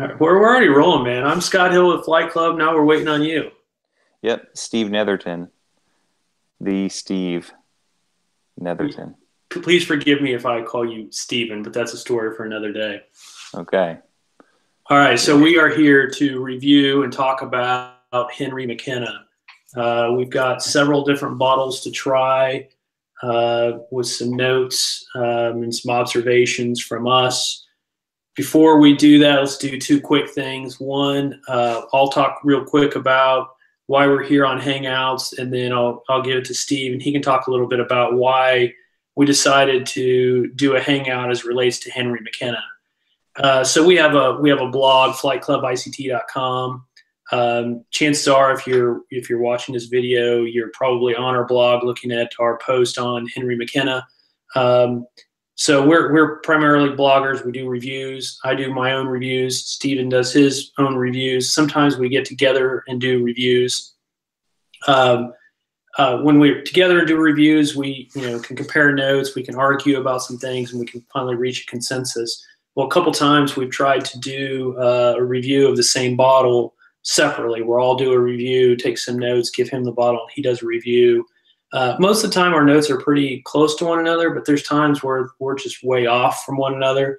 We're, we're already rolling, man. I'm Scott Hill with Flight Club. Now we're waiting on you. Yep, Steve Netherton, the Steve Netherton. Please forgive me if I call you Steven, but that's a story for another day. Okay. All right, so we are here to review and talk about Henry McKenna. Uh, we've got several different bottles to try uh, with some notes um, and some observations from us. Before we do that, let's do two quick things. One, uh, I'll talk real quick about why we're here on Hangouts, and then I'll, I'll give it to Steve, and he can talk a little bit about why we decided to do a Hangout as relates to Henry McKenna. Uh, so we have a we have a blog, flightclubict.com. Um, chances are, if you're if you're watching this video, you're probably on our blog looking at our post on Henry McKenna. Um, so we're we're primarily bloggers. We do reviews. I do my own reviews. Stephen does his own reviews. Sometimes we get together and do reviews. Um, uh, when we're together and do reviews, we you know can compare notes. We can argue about some things, and we can finally reach a consensus. Well, a couple times we've tried to do uh, a review of the same bottle separately. We'll all do a review, take some notes, give him the bottle, and he does a review uh, most of the time, our notes are pretty close to one another, but there's times where we're just way off from one another.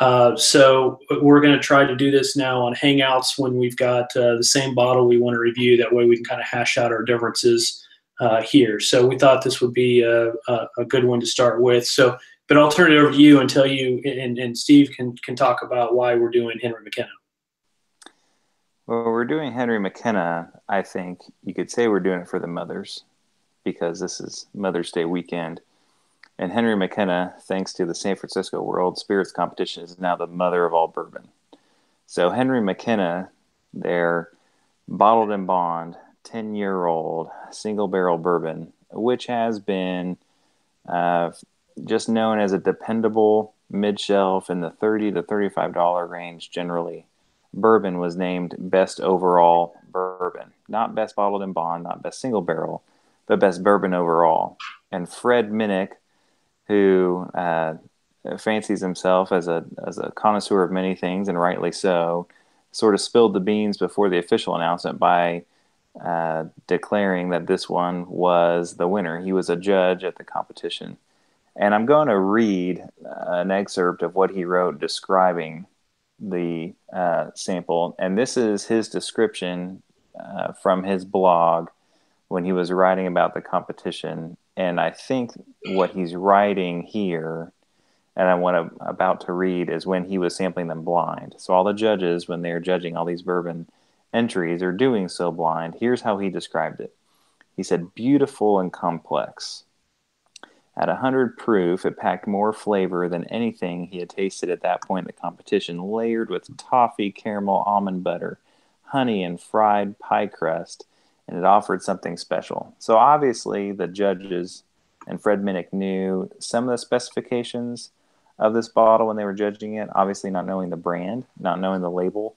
Uh, so we're going to try to do this now on Hangouts when we've got uh, the same bottle we want to review. That way we can kind of hash out our differences uh, here. So we thought this would be a, a, a, good one to start with. So, but I'll turn it over to you and tell you, and, and Steve can, can talk about why we're doing Henry McKenna. Well, we're doing Henry McKenna. I think you could say we're doing it for the mothers because this is Mother's Day weekend. And Henry McKenna, thanks to the San Francisco World Spirits Competition, is now the mother of all bourbon. So Henry McKenna, their bottled in bond, 10 year old single barrel bourbon, which has been uh, just known as a dependable mid shelf in the 30 to $35 range generally. Bourbon was named best overall bourbon, not best bottled in bond, not best single barrel, the best bourbon overall. And Fred Minnick, who uh, fancies himself as a as a connoisseur of many things, and rightly so, sort of spilled the beans before the official announcement by uh, declaring that this one was the winner. He was a judge at the competition. And I'm going to read an excerpt of what he wrote describing the uh, sample. And this is his description uh, from his blog when he was writing about the competition. And I think what he's writing here, and I want to about to read, is when he was sampling them blind. So all the judges, when they're judging all these bourbon entries, are doing so blind. Here's how he described it. He said, "Beautiful and complex." At 100 proof, it packed more flavor than anything he had tasted at that point in the competition, layered with toffee, caramel, almond butter, honey, and fried pie crust and it offered something special. So obviously, the judges and Fred Minnick knew some of the specifications of this bottle when they were judging it, obviously, not knowing the brand, not knowing the label,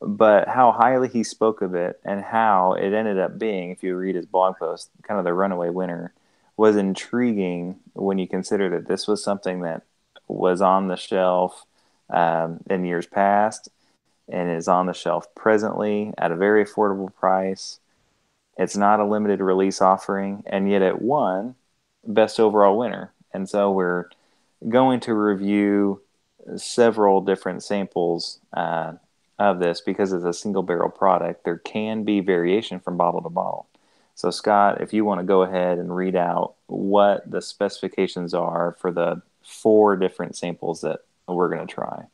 but how highly he spoke of it and how it ended up being, if you read his blog post, kind of the runaway winner was intriguing when you consider that this was something that was on the shelf um, in years past and is on the shelf presently at a very affordable price it's not a limited release offering, and yet it won best overall winner. And so we're going to review several different samples uh, of this because it's a single barrel product. There can be variation from bottle to bottle. So, Scott, if you want to go ahead and read out what the specifications are for the four different samples that we're going to try.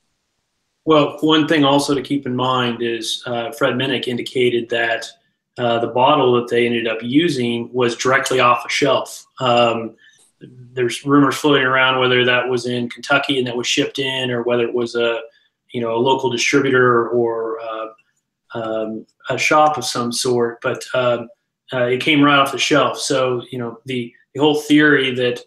Well, one thing also to keep in mind is uh, Fred Minnick indicated that uh, the bottle that they ended up using was directly off a shelf. Um, there's rumors floating around whether that was in Kentucky and that was shipped in, or whether it was a you know a local distributor or uh, um, a shop of some sort. But um, uh, it came right off the shelf. So you know the the whole theory that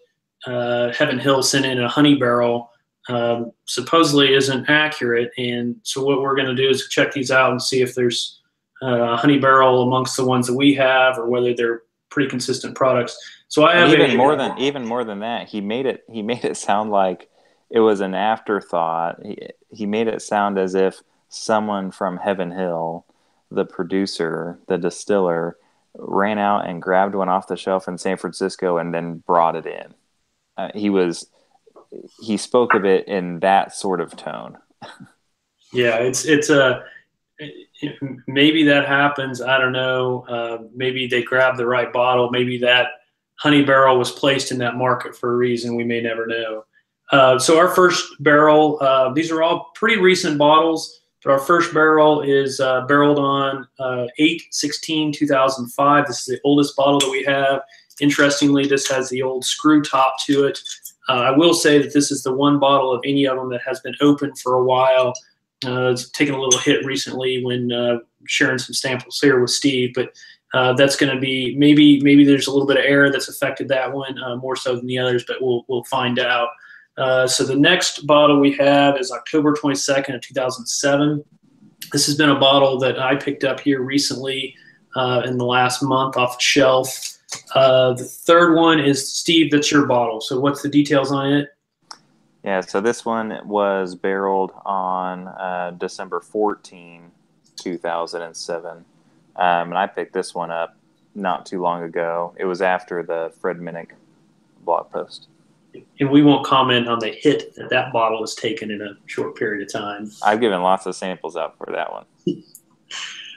uh, Heaven Hill sent in a honey barrel um, supposedly isn't accurate. And so what we're going to do is check these out and see if there's uh, honey barrel amongst the ones that we have, or whether they're pretty consistent products. So I have even a, more than even more than that. He made it. He made it sound like it was an afterthought. He, he made it sound as if someone from Heaven Hill, the producer, the distiller, ran out and grabbed one off the shelf in San Francisco and then brought it in. Uh, he was he spoke of it in that sort of tone. yeah, it's it's a maybe that happens. I don't know. Uh, maybe they grabbed the right bottle. Maybe that honey barrel was placed in that market for a reason. We may never know. Uh, so our first barrel, uh, these are all pretty recent bottles, but our first barrel is uh, barreled on uh, 8-16-2005. This is the oldest bottle that we have. Interestingly, this has the old screw top to it. Uh, I will say that this is the one bottle of any of them that has been open for a while. Uh, it's taken a little hit recently when uh, sharing some samples here with Steve, but uh, that's going to be maybe maybe there's a little bit of error that's affected that one uh, more so than the others, but we'll we'll find out. Uh, so the next bottle we have is October 22nd of 2007. This has been a bottle that I picked up here recently uh, in the last month off the shelf. the third one is Steve. That's your bottle. So what's the details on it? Yeah, so this one was barreled on uh, December 14, 2007. Um, and I picked this one up not too long ago. It was after the Fred Minnick blog post. And we won't comment on the hit that that bottle has taken in a short period of time. I've given lots of samples out for that one.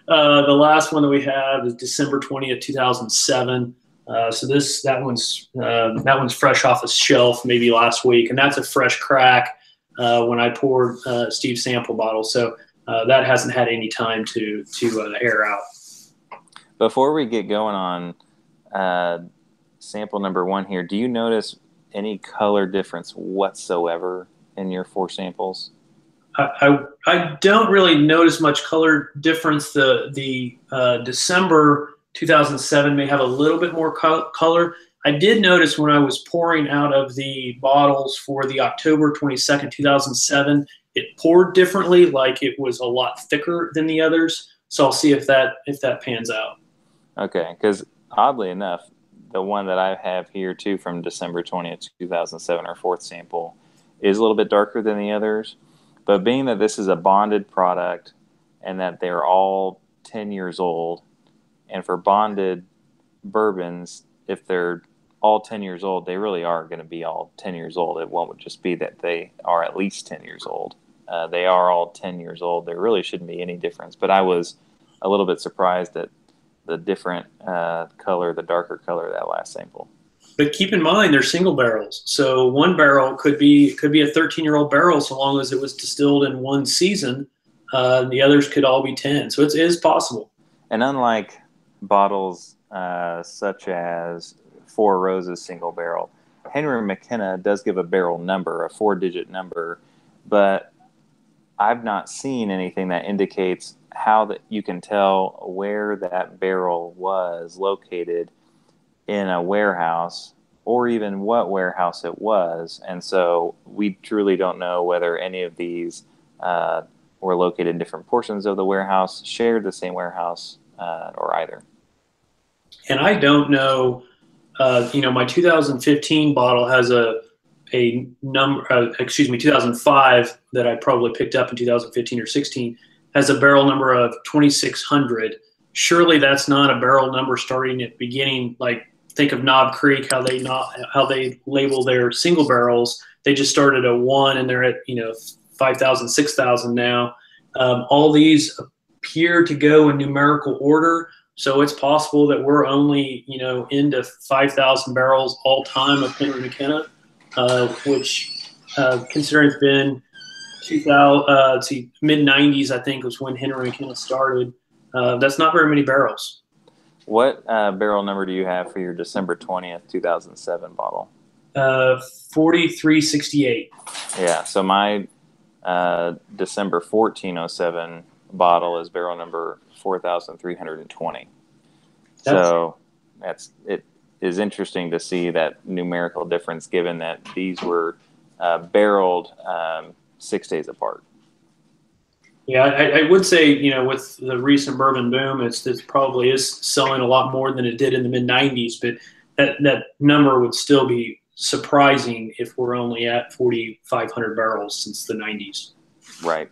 uh, the last one that we have is December 20th, 2007. Uh, so this that one's uh, that one's fresh off a shelf maybe last week, and that's a fresh crack uh, when I poured uh, Steve's sample bottle. So uh, that hasn't had any time to to air out. Before we get going on sample number one here, do you notice any color difference whatsoever in your four samples? I, I, I don't really notice much color difference. The the December 2007 may have a little bit more color. I did notice when I was pouring out of the bottles for the October 22nd, 2007, it poured differently, like it was a lot thicker than the others. So I'll see if that if that pans out. Okay, because oddly enough, the one that I have here too from December 20th, 2007, our fourth sample, is a little bit darker than the others. But being that this is a bonded product and that they're all 10 years old, and for bonded bourbons, if they're all 10 years old, they really are going to be all 10 years old. It won't just be that they are at least 10 years old. Uh, they are all 10 years old. There really shouldn't be any difference. But I was a little bit surprised at the different uh, color, the darker color of that last sample. But keep in mind, they're single barrels. So one barrel could be could be a 13 year old barrel, so long as it was distilled in one season. Uh, the others could all be 10. So it is possible. And unlike bottles uh, such as Four Roses single barrel. Henry McKenna does give a barrel number, a four digit number, but I've not seen anything that indicates how that you can tell where that barrel was located in a warehouse or even what warehouse it was. And so we truly don't know whether any of these uh, were located in different portions of the warehouse, shared the same warehouse, uh, or either and I don't know. Uh, you know, my 2015 bottle has a a number. Uh, excuse me, 2005 that I probably picked up in 2015 or 16 has a barrel number of 2600. Surely that's not a barrel number starting at beginning. Like think of Knob Creek, how they not how they label their single barrels. They just started at one, and they're at you know 5,000, 6,000 now. Um, all these appear to go in numerical order. So it's possible that we're only, you know, into 5,000 barrels all time of Henry McKenna, uh, which, uh, considering it's been 2000, uh, see, mid 90s, I think was when Henry McKenna started. Uh, that's not very many barrels. What uh, barrel number do you have for your December 20th, 2007 bottle? Uh, 4368. Yeah. So my uh, December 1407 bottle is barrel number 4,320. So that's it is interesting to see that numerical difference given that these were uh, barreled um, six days apart. Yeah, I, I, would say you know with the recent bourbon boom, it's it probably is selling a lot more than it did in the mid '90s, but that that number would still be surprising if we're only at 4,500 barrels since the '90s. Right.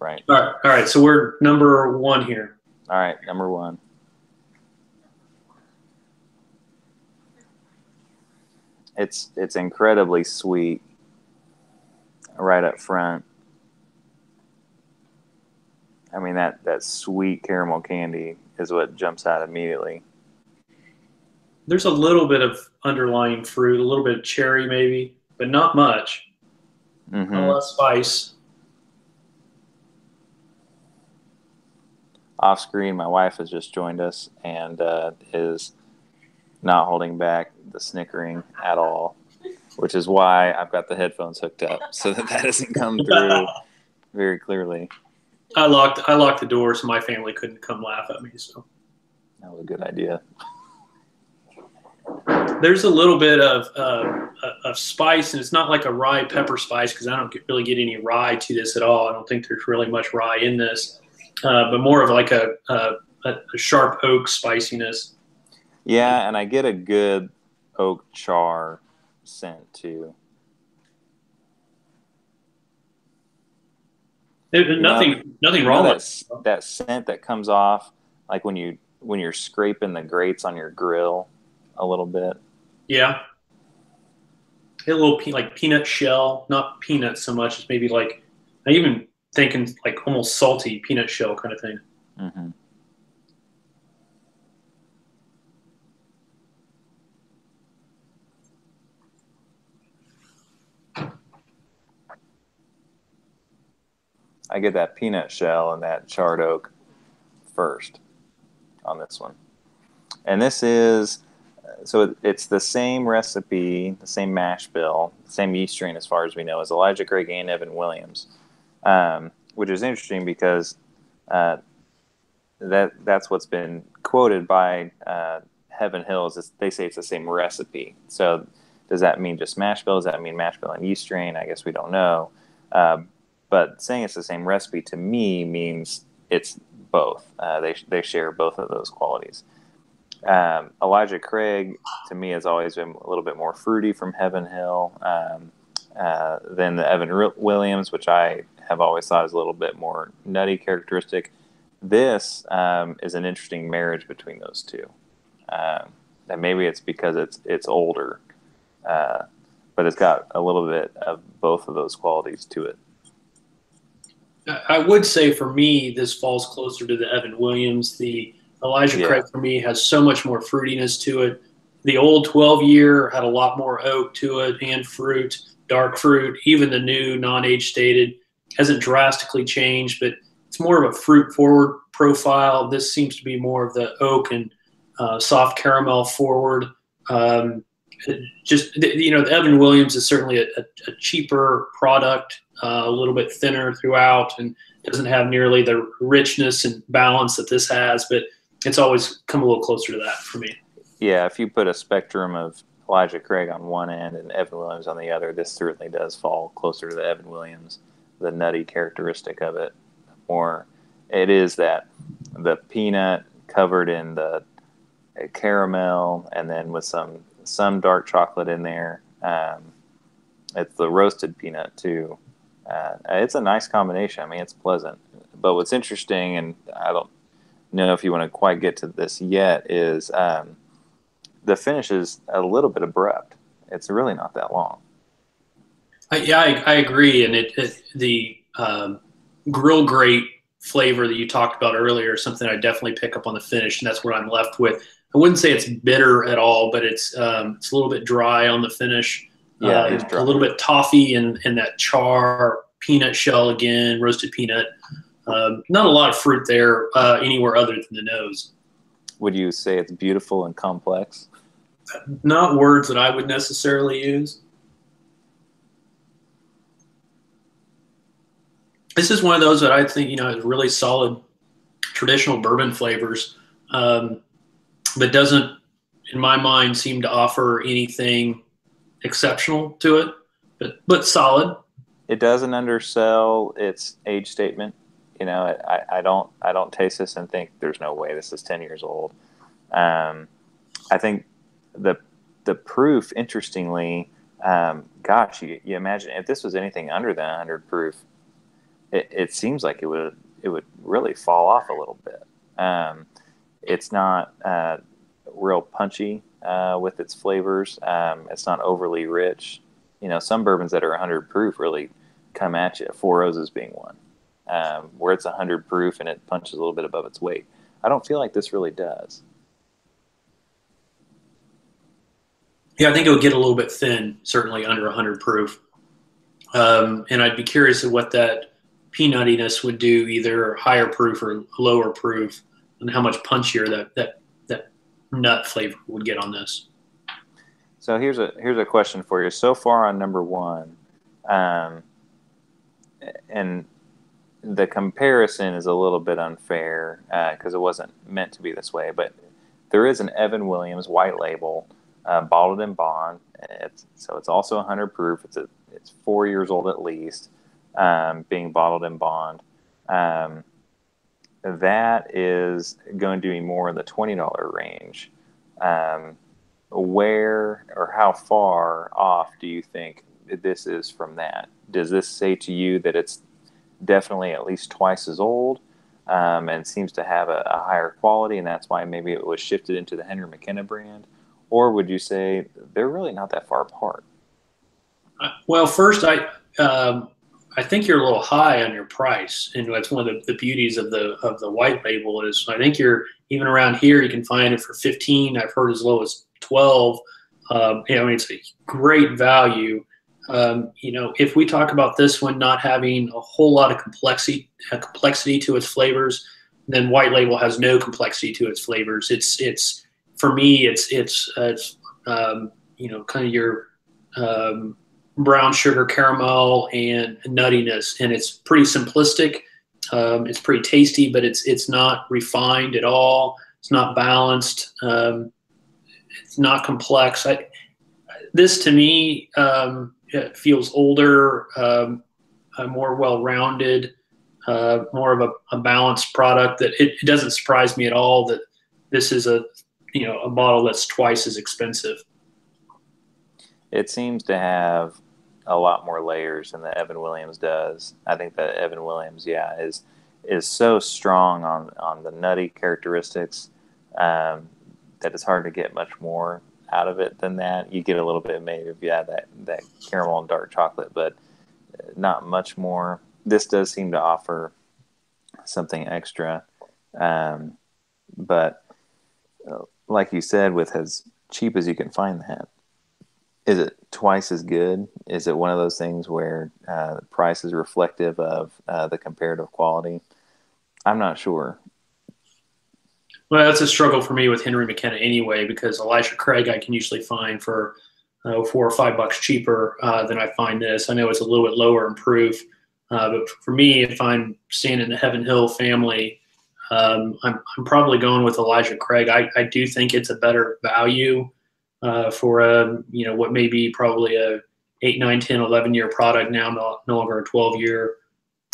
Right. All right. All right. So we're number one here. All right, number one. It's it's incredibly sweet right up front. I mean that that sweet caramel candy is what jumps out immediately. There's a little bit of underlying fruit, a little bit of cherry maybe, but not much. Mm-hmm. A lot of spice. Off screen, my wife has just joined us and uh, is not holding back the snickering at all, which is why I've got the headphones hooked up so that that doesn't come through very clearly. I locked I locked the door so my family couldn't come laugh at me. So That was a good idea. there's a little bit of uh, of spice, and it's not like a rye pepper spice because I don't get, really get any rye to this at all. I don't think there's really much rye in this, uh, but more of like a, a a sharp oak spiciness. Yeah, and I get a good oak char scent too. Nothing nothing You wrong know with that, that scent that comes off like when you when you're scraping the grates on your grill a little bit. Yeah. A little pe- like peanut shell, not peanut so much It's maybe like I even thinking like almost salty peanut shell kind of thing. Mm-hmm. I get that peanut shell and that charred oak first on this one. And this is so it's the same recipe, the same mash bill, same yeast strain as far as we know as Elijah Craig and Evan Williams, um, which is interesting because uh, that that's what's been quoted by uh, Heaven Hills. They say it's the same recipe. So does that mean just mash bill? Does that mean mash bill and yeast strain? I guess we don't know. Uh, but saying it's the same recipe to me means it's both. Uh, they they share both of those qualities. Um, Elijah Craig to me has always been a little bit more fruity from Heaven Hill um, uh, than the Evan Ri- Williams, which I have always thought is a little bit more nutty characteristic. This um, is an interesting marriage between those two, um, and maybe it's because it's it's older, uh, but it's got a little bit of both of those qualities to it. I- I would say for me, this falls closer to the Evan Williams. The Elijah Yeah. Craig for me has so much more fruitiness to it. The old 12 year had a lot more oak to it and fruit, dark fruit. Even the new non age stated hasn't drastically changed, but it's more of a fruit forward profile. This seems to be more of the oak and uh, soft caramel forward. Um, just you know, the Evan Williams is certainly a, a, cheaper product, uh, a little bit thinner throughout, and doesn't have nearly the richness and balance that this has. But it's always come a little closer to that for me. Yeah, if you put a spectrum of Elijah Craig on one end and Evan Williams on the other, this certainly does fall closer to the Evan Williams, the nutty characteristic of it. More, it is that the peanut covered in the caramel, and then with some some dark chocolate in there. Um, it's the roasted peanut too. Uh, it's a nice combination. I mean, it's pleasant. But what's interesting, and I don't know if you want to quite get to this yet, is um, the finish is a little bit abrupt. It's really not that long. I, yeah, I, I agree, and it, it the um, grill grate flavor that you talked about earlier is something I definitely pick up on the finish, and that's what I'm left with. I wouldn't say it's bitter at all, but it's um, it's a little bit dry on the finish. Yeah, Uh, a little bit toffee and, and that char peanut shell again, roasted peanut. Um, not a lot of fruit there uh, anywhere other than the nose. Would you say it's beautiful and complex? Not words that I would necessarily use. This is one of those that I think you know has really solid traditional bourbon flavors, um, but doesn't, in my mind, seem to offer anything exceptional to it. But but solid. It doesn't undersell its age statement. You know, I, I don't I don't taste this and think there's no way this is ten years old. Um, I think the the proof, interestingly, um, gosh, you, you imagine if this was anything under than 100 proof, it, it seems like it would it would really fall off a little bit. Um, it's not uh, real punchy uh, with its flavors. Um, it's not overly rich. You know, some bourbons that are 100 proof really come at you. Four Roses being one, um, where it's 100 proof and it punches a little bit above its weight. I don't feel like this really does. Yeah, I think it would get a little bit thin, certainly under 100 proof. Um, and I'd be curious of what that peanuttiness would do, either higher proof or lower proof, and how much punchier that that that nut flavor would get on this. So here's a here's a question for you. So far on number one, um, and the comparison is a little bit unfair because uh, it wasn't meant to be this way. But there is an Evan Williams white label, uh, bottled in bond. It's, so it's also 100 proof. It's a, it's four years old at least, um, being bottled in bond. Um, that is going to be more in the $20 range. Um, where or how far off do you think this is from that? Does this say to you that it's definitely at least twice as old um, and seems to have a, a, higher quality, and that's why maybe it was shifted into the Henry McKenna brand? Or would you say they're really not that far apart? Uh, well, first, I um, I think you're a little high on your price, and that's one of the, the beauties of the of the white label is I think you're even around here you can find it for 15. I've heard as low as 12. Um, you know, it's a great value. Um, you know, if we talk about this one not having a whole lot of complexity uh, complexity to its flavors, then white label has no complexity to its flavors. It's it's for me, it's it's uh, it's um, you know kind of your um, brown sugar caramel and nuttiness, and it's pretty simplistic. Um, it's pretty tasty, but it's it's not refined at all. It's not balanced. Um, it's not complex. I, this to me um, feels older, um, uh, more well-rounded, uh, more of a, a, balanced product. That it, it, doesn't surprise me at all that this is a you know a bottle that's twice as expensive. It seems to have a lot more layers than the Evan Williams does. I think that Evan Williams, yeah, is is so strong on on the nutty characteristics um, that it's hard to get much more out of it than that. You get a little bit maybe if you add that that caramel and dark chocolate, but not much more. This does seem to offer something extra, um, but uh, like you said, with as cheap as you can find that, is it twice as good? Is it one of those things where uh, the price is reflective of uh, the comparative quality? I'm not sure. Well, that's a struggle for me with Henry McKenna anyway, because Elijah Craig I can usually find for uh, four or five bucks cheaper uh, than I find this. I know it's a little bit lower in proof, uh, but for me, if I'm staying in the Heaven Hill family, um, I'm, I'm probably going with Elijah Craig. I, I do think it's a better value uh, for a you know what may be probably a 8, 9, 10, 11 year product now, no, no longer a 12 year.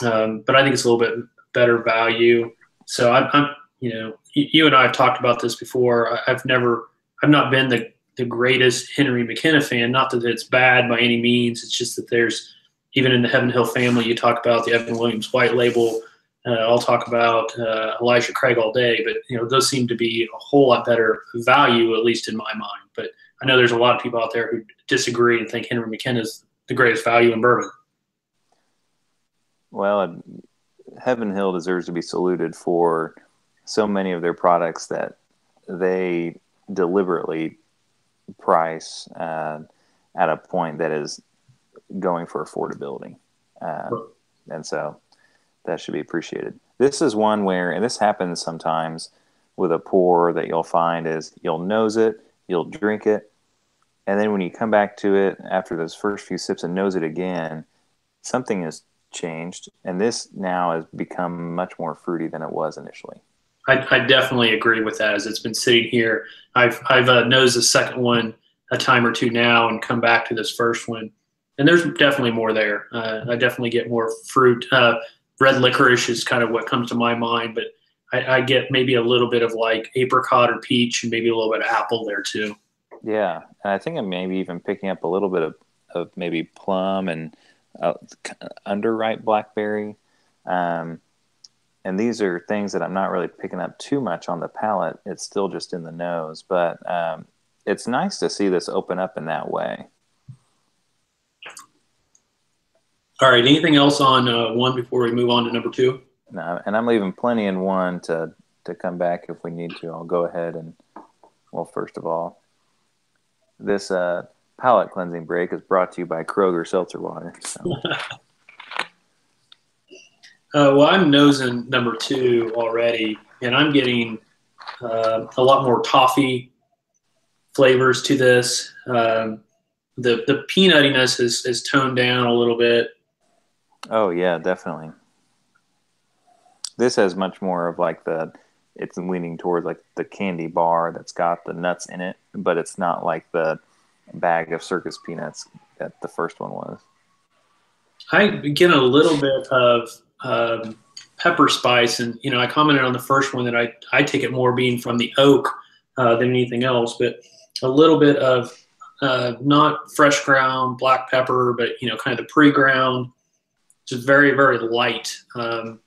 Um, but I think it's a little bit better value. So I'm, I'm you know, you and I have talked about this before. I've never, I've not been the, the greatest Henry McKenna fan. Not that it's bad by any means. It's just that there's, even in the Heaven Hill family, you talk about the Evan Williams white label. Uh, I'll talk about uh, Elijah Craig all day, but you know those seem to be a whole lot better value, at least in my mind. But I know there's a lot of people out there who disagree and think Henry McKenna is the greatest value in bourbon. Well, Heaven Hill deserves to be saluted for so many of their products that they deliberately price uh, at a point that is going for affordability. Uh, and so that should be appreciated. This is one where, and this happens sometimes with a pour that you'll find is you'll nose it, you'll drink it, and then when you come back to it after those first few sips and nose it again, something has changed, and this now has become much more fruity than it was initially. I, I definitely agree with that. As it's been sitting here, I've I've uh, nosed the second one a time or two now, and come back to this first one, and there's definitely more there. Uh, I definitely get more fruit. Uh, red licorice is kind of what comes to my mind, but I, I, get maybe a little bit of like apricot or peach, and maybe a little bit of apple there too. Yeah, and I think I'm maybe even picking up a little bit of, of maybe plum and uh, underripe blackberry. Um, and these are things that I'm not really picking up too much on the palate. It's still just in the nose, but um, it's nice to see this open up in that way. All right. Anything else on uh, one before we move on to number two? No, and I'm leaving plenty in one to to come back if we need to. I'll go ahead and well, first of all, this uh, palate cleansing break is brought to you by Kroger Seltzer Water. So. Uh, well, I'm nosing number two already, and I'm getting uh, a lot more toffee flavors to this. Um, the the peanuttiness is, is toned down a little bit. Oh yeah, definitely. This has much more of like the it's leaning towards like the candy bar that's got the nuts in it, but it's not like the bag of circus peanuts that the first one was. I get a little bit of um, pepper spice, and you know, I commented on the first one that I I take it more being from the oak uh, than anything else, but a little bit of uh, not fresh ground black pepper, but you know, kind of the pre-ground, just very very light. Um,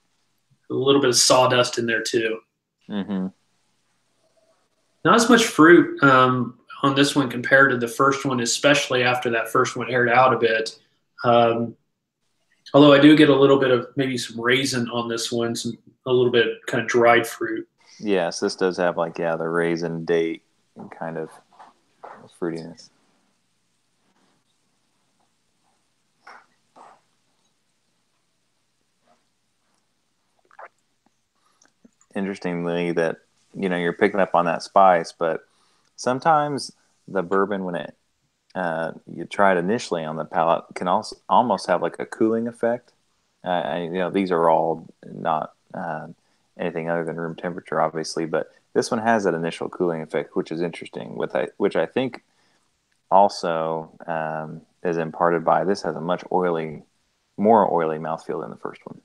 a little bit of sawdust in there too. Mm-hmm. Not as much fruit um, on this one compared to the first one, especially after that first one aired out a bit. Um, Although I do get a little bit of maybe some raisin on this one, some a little bit kind of dried fruit. Yes, this does have like yeah the raisin date and kind of fruitiness. Interestingly, that you know you're picking up on that spice, but sometimes the bourbon when it uh, you try it initially on the palate can also almost have like a cooling effect. Uh, and, you know, these are all not uh, anything other than room temperature, obviously, but this one has that initial cooling effect, which is interesting. With I, which I think also um, is imparted by this has a much oily, more oily mouthfeel than the first one.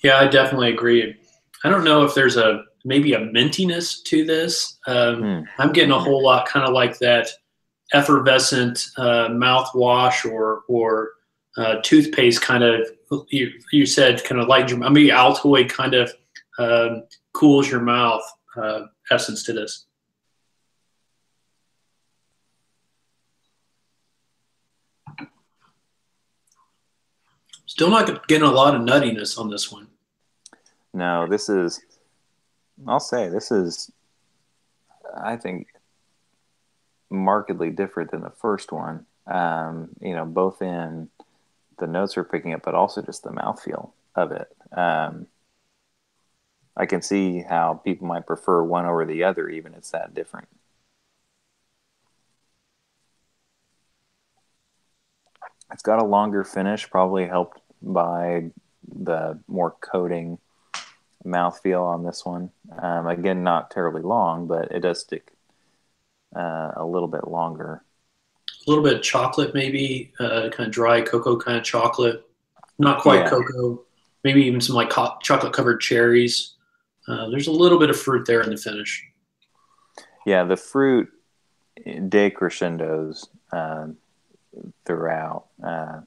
Yeah, I definitely agree. I don't know if there's a maybe a mintiness to this. Um, hmm. I'm getting a whole lot kind of like that effervescent uh, mouthwash or or uh, toothpaste kind of you, you said kind of light your I mean Altoid kind of um, cools your mouth uh, essence to this. Still not getting a lot of nuttiness on this one. No, this is. I'll say this is. I think markedly different than the first one. Um, you know, both in the notes we're picking up, but also just the mouthfeel of it. Um, I can see how people might prefer one over the other, even it's that different. It's got a longer finish, probably helped by the more coating mouthfeel on this one. Um, again, not terribly long, but it does stick uh, a little bit longer. A little bit of chocolate, maybe uh, kind of dry cocoa kind of chocolate. Not quite yeah. cocoa. Maybe even some like co- chocolate covered cherries. Uh, there's a little bit of fruit there in the finish. Yeah, the fruit decrescendos uh, throughout, uh,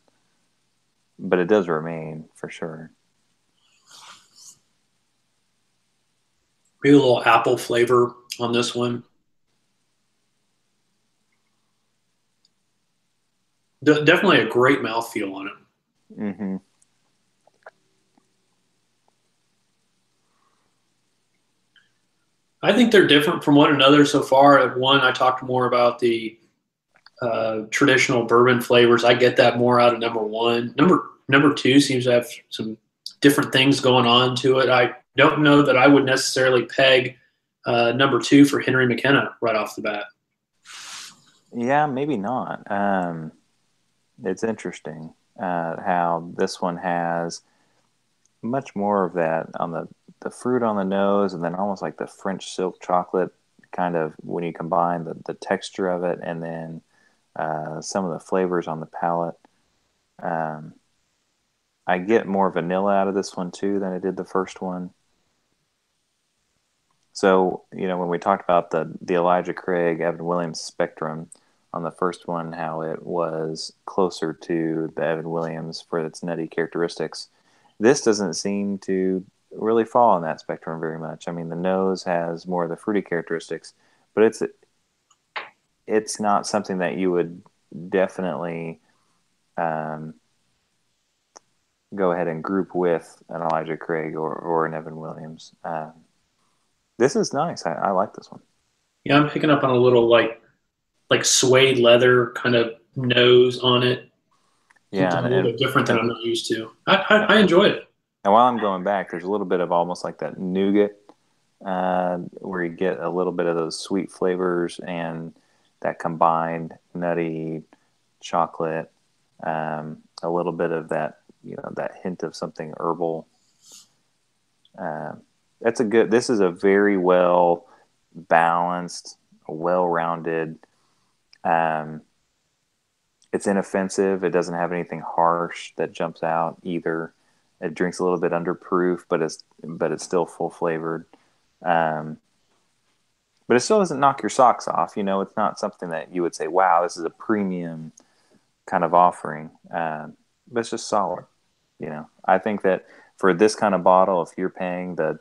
but it does remain for sure. Maybe a little apple flavor on this one. De- definitely a great mouthfeel on it. Mm-hmm. I think they're different from one another so far. One, I talked more about the uh, traditional bourbon flavors. I get that more out of number one. Number number two seems to have some different things going on to it. I don't know that I would necessarily peg uh, number two for Henry McKenna right off the bat. Yeah, maybe not. Um, it's interesting uh, how this one has much more of that on the the fruit on the nose, and then almost like the French silk chocolate kind of when you combine the the texture of it, and then uh, some of the flavors on the palate. Um, I get more vanilla out of this one too than I did the first one. So you know when we talked about the the Elijah Craig Evan Williams spectrum, on the first one how it was closer to the Evan Williams for its nutty characteristics. this doesn't seem to really fall on that spectrum very much. I mean, the nose has more of the fruity characteristics, but it's it's not something that you would definitely um, go ahead and group with an Elijah Craig or, or an Evan Williams. Um, this is nice. I, I like this one. Yeah, I'm picking up on a little like like suede leather kind of nose on it. Yeah, a little bit different than I'm not used to. I, I, I enjoy it. And while I'm going back, there's a little bit of almost like that nougat, uh, where you get a little bit of those sweet flavors and that combined nutty chocolate, um, a little bit of that, you know, that hint of something herbal. Uh, that's a good. This is a very well balanced, well-rounded. Um, it's inoffensive. It doesn't have anything harsh that jumps out either. It drinks a little bit under proof, but it's but it's still full flavored. Um, but it still doesn't knock your socks off. You know, it's not something that you would say, "Wow, this is a premium kind of offering." Um, but it's just solid. You know, I think that for this kind of bottle, if you're paying the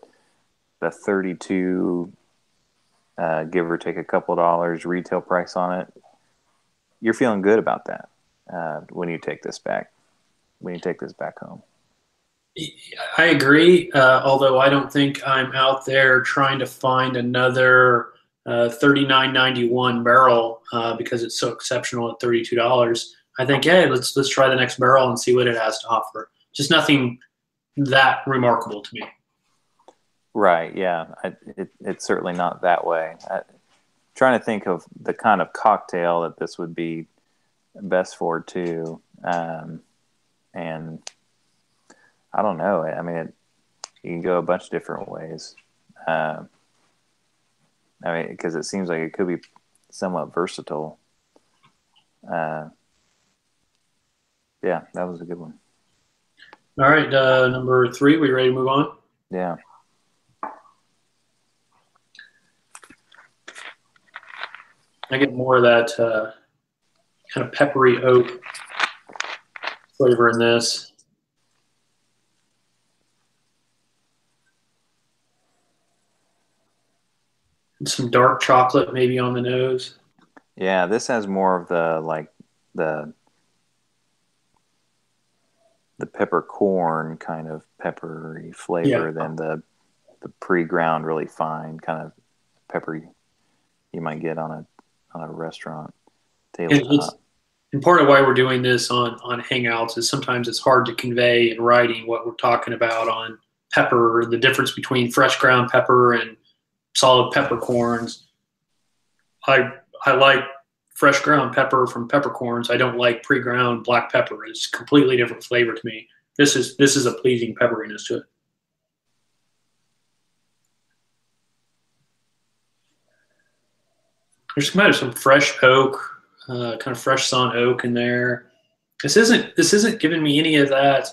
the 32, uh, give or take a couple dollars retail price on it, you're feeling good about that uh, when you take this back when you take this back home. I agree. Uh, although I don't think I'm out there trying to find another uh, 39.91 barrel uh, because it's so exceptional at $32. I think, hey, let's let's try the next barrel and see what it has to offer. Just nothing that remarkable to me. Right. Yeah. I, it, it's certainly not that way. I, trying to think of the kind of cocktail that this would be best for too. Um, and I don't know. I mean, it, you can go a bunch of different ways. Uh, I mean, because it seems like it could be somewhat versatile. Uh, yeah, that was a good one. All right, uh, number three. We ready to move on? Yeah. I get more of that uh, kind of peppery oak flavor in this. some dark chocolate maybe on the nose. Yeah, this has more of the like the the peppercorn kind of peppery flavor yeah. than the the pre-ground really fine kind of peppery you might get on a on a restaurant tabletop. And part of why we're doing this on on Hangouts is sometimes it's hard to convey in writing what we're talking about on pepper, the difference between fresh ground pepper and solid peppercorns. I I like fresh ground pepper from peppercorns. I don't like pre-ground black pepper. It's completely different flavor to me. This is this is a pleasing pepperiness to it. There's kind of some fresh oak, uh, kind of fresh sawn oak in there. This isn't this isn't giving me any of that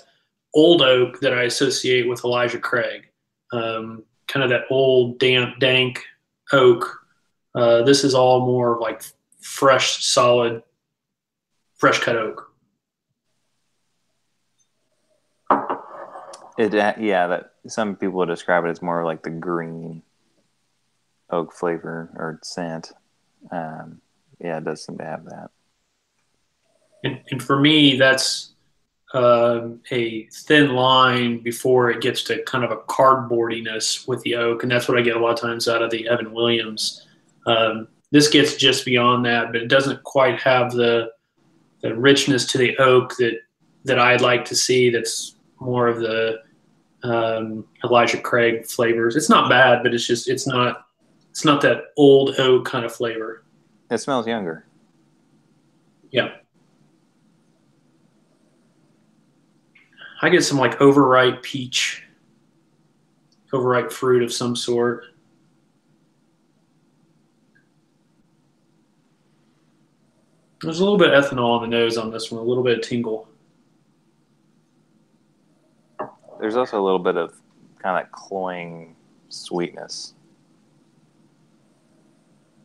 old oak that I associate with Elijah Craig. Um, kind of that old damp dank oak. Uh, this is all more like fresh, solid, fresh cut oak. It uh, yeah, that some people describe it as more like the green oak flavor or scent. Um, yeah, it does seem to have that. And, and for me, that's uh, a thin line before it gets to kind of a cardboardiness with the oak, and that's what I get a lot of times out of the Evan Williams. Um, this gets just beyond that, but it doesn't quite have the the richness to the oak that that I'd like to see. That's more of the um, Elijah Craig flavors. It's not bad, but it's just it's not it's not that old oak kind of flavor. It smells younger. Yeah. I get some like overripe peach, overripe fruit of some sort. There's a little bit of ethanol on the nose on this one, a little bit of tingle. There's also a little bit of kind of cloying sweetness.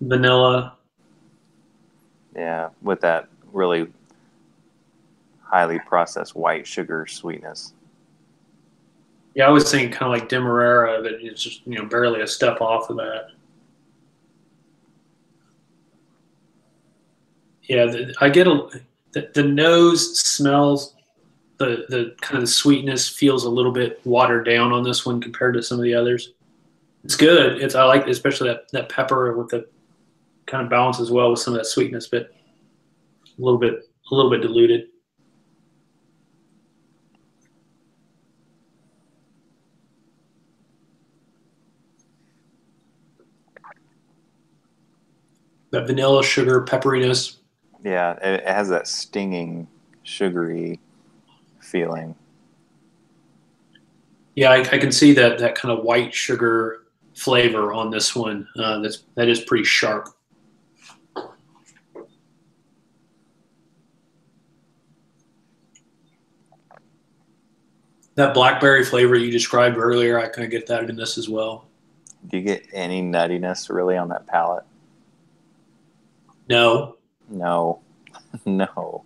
Vanilla. Yeah, with that really highly processed white sugar sweetness. Yeah, I was thinking kind of like Demerara, that it's just you know barely a step off of that. Yeah, the, I get a the, the nose smells the the kind of sweetness feels a little bit watered down on this one compared to some of the others. It's good. It's I like especially that that pepper with the kind of balance as well with some of that sweetness, but a little bit a little bit diluted. That vanilla sugar pepperiness. Yeah, it, it has that stinging, sugary feeling. Yeah, I, I, can see that that kind of white sugar flavor on this one. Uh, that's that is pretty sharp. That blackberry flavor you described earlier, I kind of get that in this as well. Do you get any nuttiness really on that palate? No. No. no.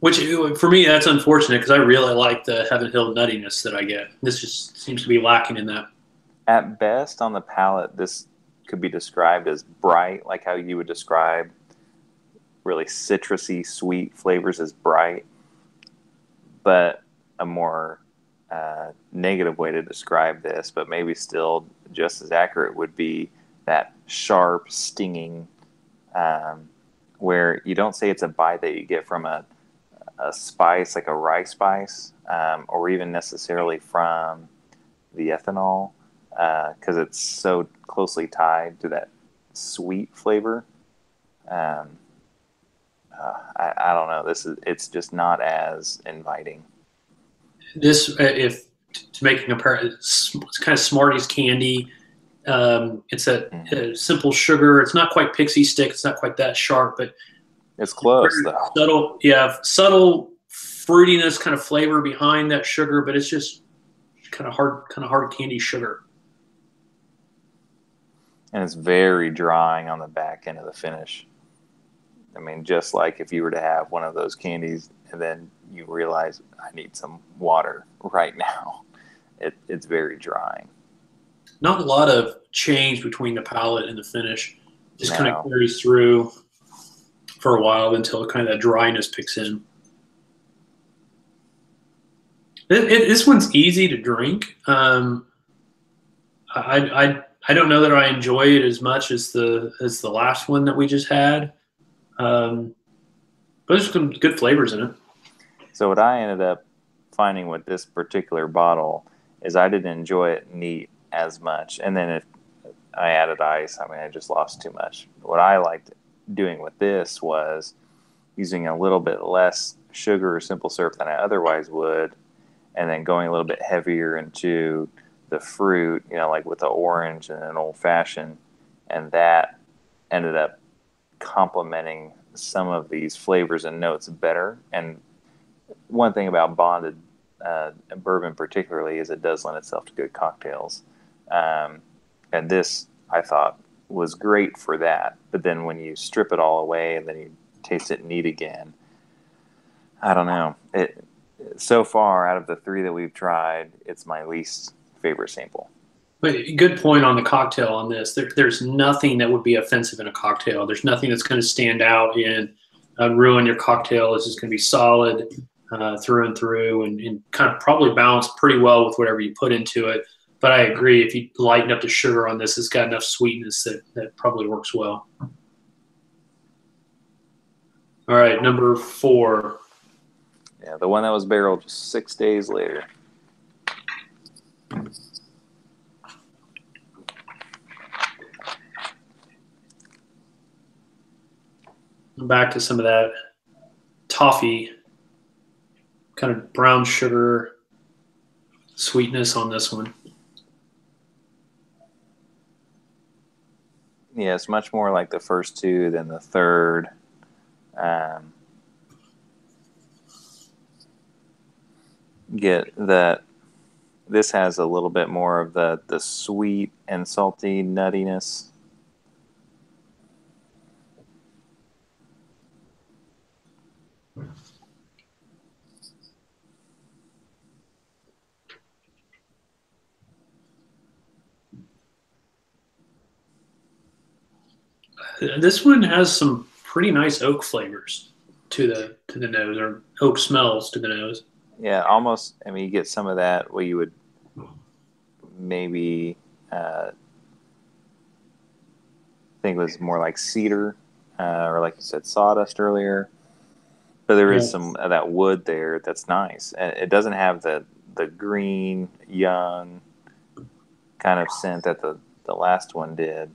Which for me that's unfortunate because I really like the Heaven Hill nuttiness that I get. This just seems to be lacking in that. At best, on the palate, this could be described as bright, like how you would describe really citrusy, sweet flavors as bright. But a more uh, negative way to describe this, but maybe still just as accurate, would be that sharp, stinging, um, where you don't say it's a bite that you get from a a spice like a rye spice, um, or even necessarily from the ethanol, because uh, it's so closely tied to that sweet flavor. Um, uh, I, I don't know. This is it's just not as inviting. This, uh, if to make a comparison, it's kind of Smarties candy. Um, it's a, mm-hmm. a, simple sugar. It's not quite pixie stick. It's not quite that sharp, but it's close though. Subtle, yeah, subtle fruitiness, kind of flavor behind that sugar, but it's just kind of hard, kind of hard candy sugar. And it's very drying on the back end of the finish. I mean, just like if you were to have one of those candies and then you realize I need some water right now, it, it's very drying. Not a lot of change between the palate and the finish. Just no. kind of carries through for a while until kind of that dryness picks in. It, it, this one's easy to drink. Um, I, I I don't know that I enjoy it as much as the as the last one that we just had, um, but there's some good flavors in it. So what I ended up finding with this particular bottle is I didn't enjoy it neat as much, and then if I added ice, I mean I just lost too much. What I liked doing with this was using a little bit less sugar or simple syrup than I otherwise would, and then going a little bit heavier into the fruit, you know, like with the orange and an old fashioned, and that ended up complementing some of these flavors and notes better. And one thing about bonded uh, bourbon, particularly, is it does lend itself to good cocktails. Um, and this, I thought, was great for that. But then when you strip it all away and then you taste it neat again, I don't know. It so far out of the three that we've tried, it's my least favorite sample. But good point on the cocktail on this. There, there's nothing that would be offensive in a cocktail. There's nothing that's going to stand out and uh, ruin your cocktail. This is going to be solid uh, through and through, and, and kind of probably balance pretty well with whatever you put into it. But I agree, if you lighten up the sugar on this, it's got enough sweetness that that probably works well. All right, number four. Yeah, the one that was barreled just six days later. Back to some of that toffee, kind of brown sugar sweetness on this one. Yeah, it's much more like the first two than the third. Um, get that this has a little bit more of the the sweet and salty nuttiness. This one has some pretty nice oak flavors to the to the nose, or oak smells to the nose. Yeah, almost. I mean, you get some of that where you would maybe uh, think it was more like cedar, uh, or like you said, sawdust earlier. But there is Yeah. some of that wood there that's nice, and it doesn't have the the green, young kind of scent that the the last one did.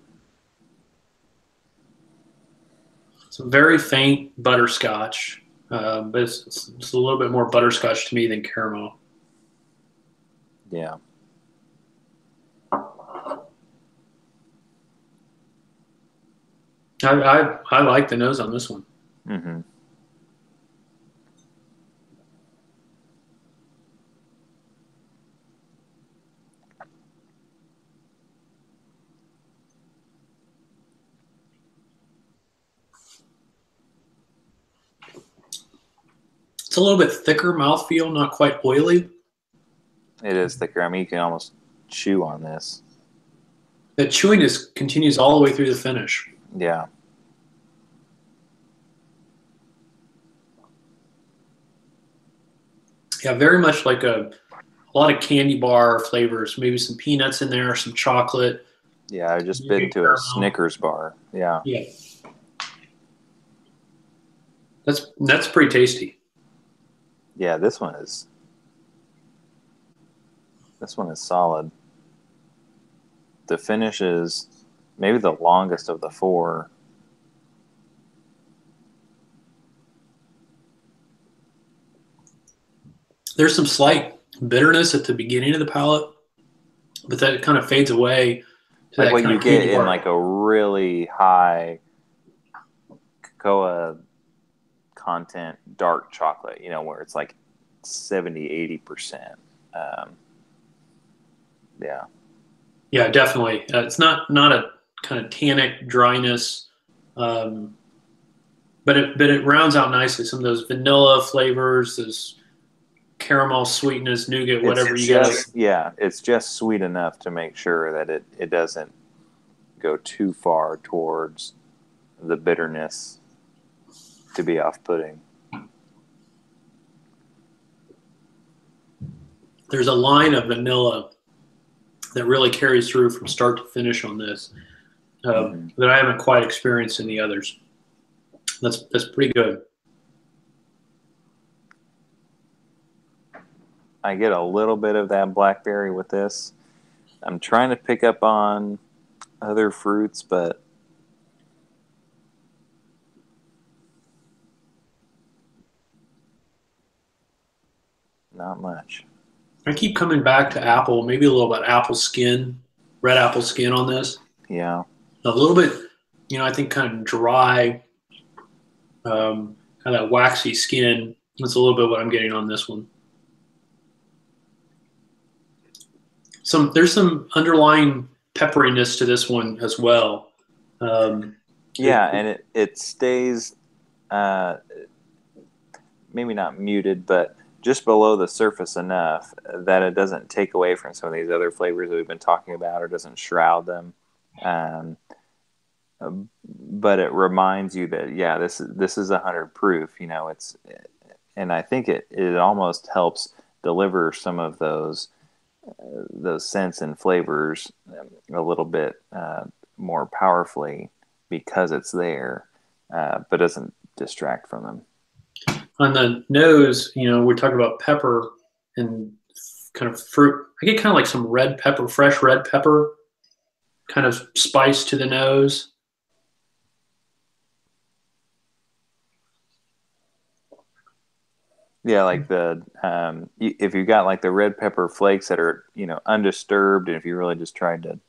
Some very faint butterscotch, uh, but it's, it's, a little bit more butterscotch to me than caramel. Yeah. I, I, I like the nose on this one. hmm a little bit thicker mouthfeel, not quite oily. It is thicker. I mean, you can almost chew on this. The chewiness continues all the way through the finish. Yeah. Yeah, very much like a, a lot of candy bar flavors. Maybe some peanuts in there, some chocolate. Yeah, I just bit into a. Snickers bar. Yeah. Yeah, that's that's pretty tasty. Yeah, this one is this one is solid. The finish is maybe the longest of the four. There's some slight bitterness at the beginning of the palate, but that kind of fades away. to Like that what you get in like a really high cocoa content dark chocolate, you know, where it's like 70, 80%. Um, yeah. Yeah, definitely. Uh, it's not not a kind of tannic dryness, um, but it but it rounds out nicely. Some of those vanilla flavors, those caramel sweetness, nougat, whatever it's you guys. just, Yeah, it's just sweet enough to make sure that it, it doesn't go too far towards the bitterness to be off putting. There's a line of vanilla that really carries through from start to finish on this um, Mhm. that I haven't quite experienced in the others. That's that's pretty good. I get a little bit of that blackberry with this. I'm trying to pick up on other fruits, but not much. I keep coming back to apple, maybe a little bit apple skin, red apple skin on this. Yeah. a little bit, you know, I think kind of dry, um, kind of that waxy skin. That's a little bit what I'm getting on this one. Some there's some underlying pepperiness to this one as well. Um, Yeah, and it, it stays uh, maybe not muted, but just below the surface enough that it doesn't take away from some of these other flavors that we've been talking about or doesn't shroud them. Um, but it reminds you that yeah, this is this is a hundred proof. You know, it's and I think it it almost helps deliver some of those uh, those scents and flavors um, a little bit uh, more powerfully because it's there, uh, but doesn't distract from them. On the nose, you know, we talk about pepper and kind of fruit. I get kind of like some red pepper, fresh red pepper, kind of spice to the nose. Yeah, like the um, if you got like the red pepper flakes that are you know undisturbed, and if you really just tried to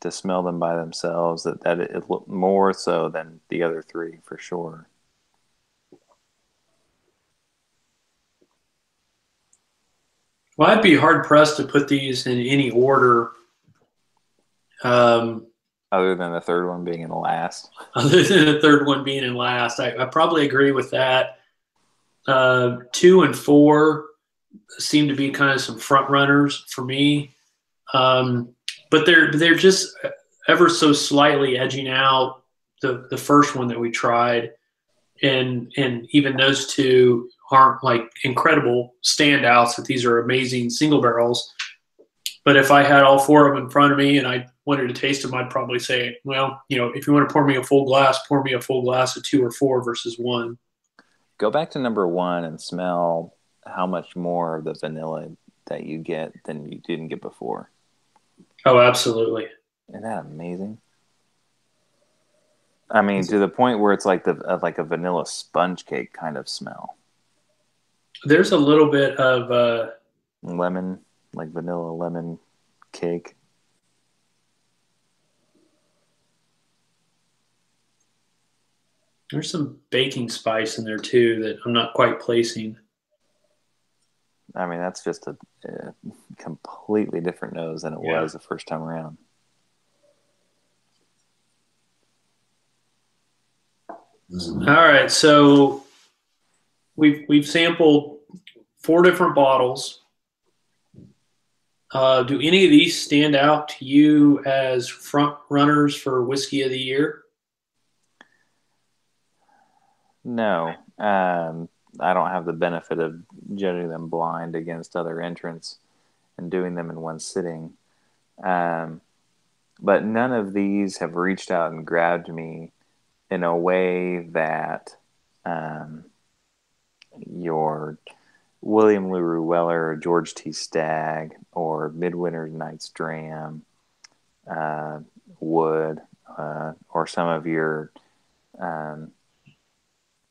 to smell them by themselves, that that it, it looked more so than the other three for sure. Well, I'd be hard pressed to put these in any order, um, Other than the third one being in the last. other than the third one being in last. I, I probably agree with that. Uh, two and four seem to be kind of some front runners for me, um, but they're they're just ever so slightly edging out the the first one that we tried, and and even those two aren't like incredible standouts. That these are amazing single barrels. But if I had all four of them in front of me and I wanted to taste them, I'd probably say, well, you know, if you want to pour me a full glass, pour me a full glass of two or four versus one. Go back to number one and smell how much more of the vanilla that you get than you didn't get before. Oh, absolutely. Isn't that amazing? I mean, to the point where it's like the like a vanilla sponge cake kind of smell. There's a little bit of uh, lemon, like vanilla lemon cake. There's some baking spice in there too that I'm not quite placing. I mean, that's just a, a completely different nose than it yeah. was the first time around. All right, so we've we've sampled four different bottles. Uh, do any of these stand out to you as front runners for whiskey of the year? No, um, I don't have the benefit of judging them blind against other entrants and doing them in one sitting. Um, but none of these have reached out and grabbed me in a way that um, your William LaRue Weller, George T. Stagg, or Midwinter Night's Dram uh, uh, or some of your um,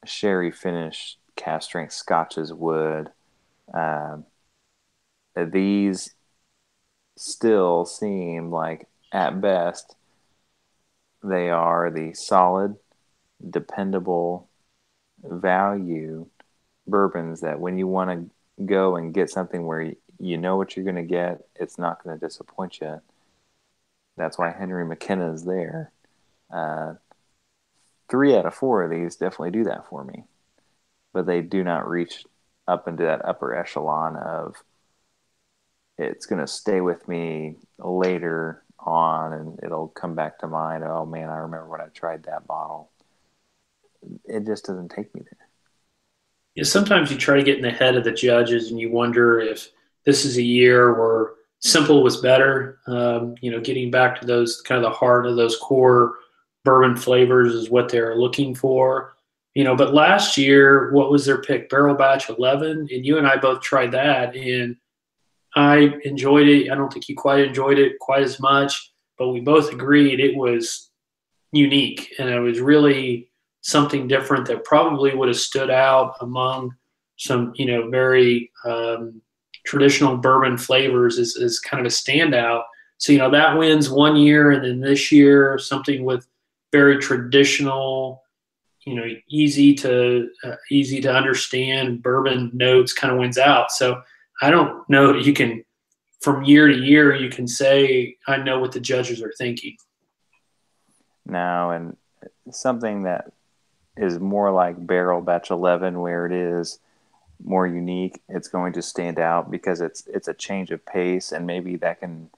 sherry finished cask strength scotches would. Um, these still seem like, at best, they are the solid dependable value bourbons that when you want to go and get something where you know what you're going to get, it's not going to disappoint you. That's why Henry McKenna is there. Uh, three out of four of these definitely do that for me, but they do not reach up into that upper echelon of it's going to stay with me later on and it'll come back to mind. Oh man, I remember when I tried that bottle it just doesn't take me there. Yeah, sometimes you try to get in the head of the judges and you wonder if this is a year where simple was better. Um, you know, getting back to those kind of the heart of those core bourbon flavors is what they're looking for. You know, but last year, what was their pick? Barrell Batch 11, and you and I both tried that, and I enjoyed it. I don't think you quite enjoyed it quite as much, but we both agreed it was unique, and it was really something different that probably would have stood out among some, you know, very um, traditional bourbon flavors is, is kind of a standout. So, you know, that wins one year, and then this year, something with very traditional, you know, easy to uh, easy to understand bourbon notes kind of wins out. So, I don't know you can from year to year you can say I know what the judges are thinking. No, and something that is more like Barrell batch 11 where it is more unique. It's going to stand out because it's it's a change of pace and maybe that can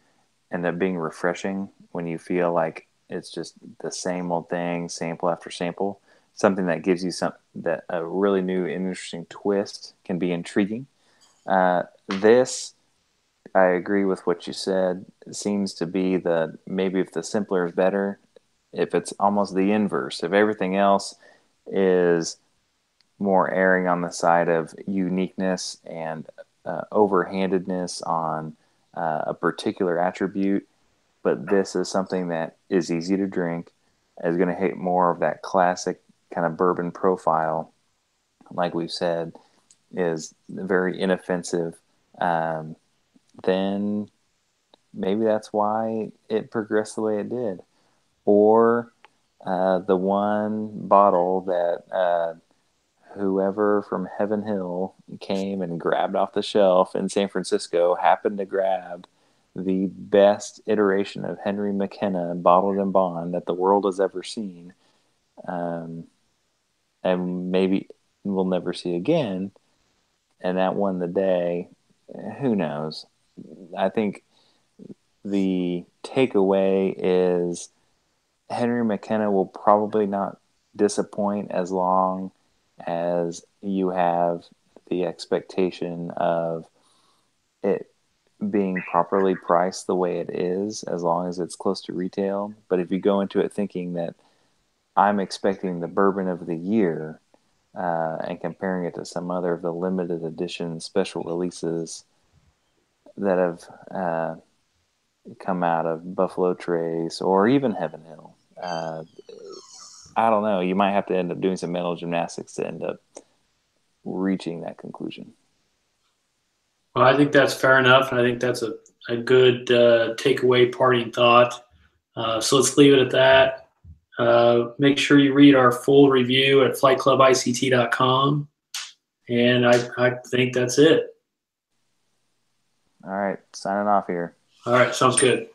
end up being refreshing when you feel like it's just the same old thing sample after sample. Something that gives you some that a really new interesting twist can be intriguing. Uh, this i agree with what you said. It seems to be the maybe if the simpler is better if it's almost the inverse if everything else is more erring on the side of uniqueness and uh, overhandedness on uh, a particular attribute. But this is something that is easy to drink, is going to hit more of that classic kind of bourbon profile, like we've said, is very inoffensive. Um, then maybe that's why it progressed the way it did. Or uh, the one bottle that uh, whoever from Heaven Hill came and grabbed off the shelf in San Francisco happened to grab the best iteration of Henry McKenna bottled in bond that the world has ever seen, um, and maybe we'll never see again. And that won the day. Who knows? I think the takeaway is Henry McKenna will probably not disappoint as long as you have the expectation of it being properly priced the way it is, as long as it's close to retail. But if you go into it thinking that I'm expecting the bourbon of the year uh, and comparing it to some other of the limited edition special releases that have uh, come out of Buffalo Trace or even Heaven Hill, uh, I don't know. You might have to end up doing some mental gymnastics to end up reaching that conclusion. Well, I think that's fair enough, and I think that's a, a good uh, takeaway parting thought. Uh, so let's leave it at that. Uh, make sure you read our full review at flightclubict.com. And I, I think that's it. All right, signing off here. All right, sounds good.